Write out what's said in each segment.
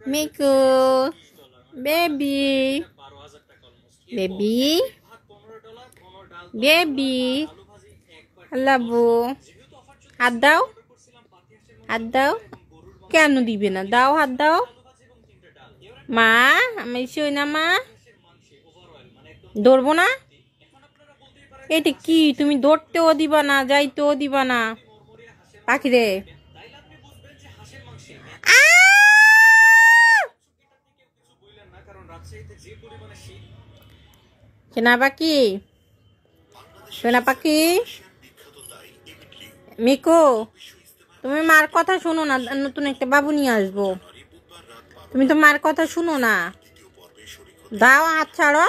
Miku baby baby baby লাবু হাত দাও হাত দাও কেন দিবে না দাও হাত দাও মা আমি শুই না মা ধরবো না এটা কি তুমি ধরতেও দিবা না যাইতেও দিবা না পাখি রে সোনা পাখি সোনা পাখি মিকো, তুমি মার কথা শোনো না, নতুন একটা বাবু নিয়ে আসব। তুমি তো মার কথা শুনো না। দাও হাত ছাড়ো।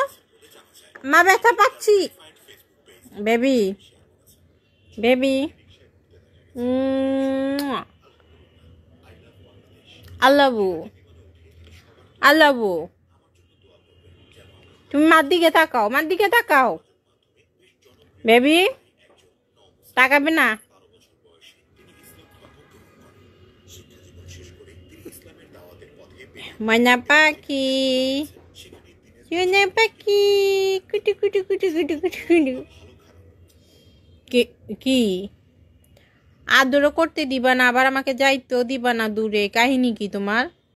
মা, ব্যথা পাচ্ছি। Baby baby. আল্লাবু আল্লাবু তুমি মার দিকে তাকাও, মার দিকে তাকাও। বেবি, তাকাবে না। ময়না পাখি ময়না পাখি, কুটু কুটু কুটু কুটু কুটু কুটু। কি- আদরও করতে দিবা না, আবার আমাকে যাইতেও দিবা না দূরে। কাহিনী কি তোমার?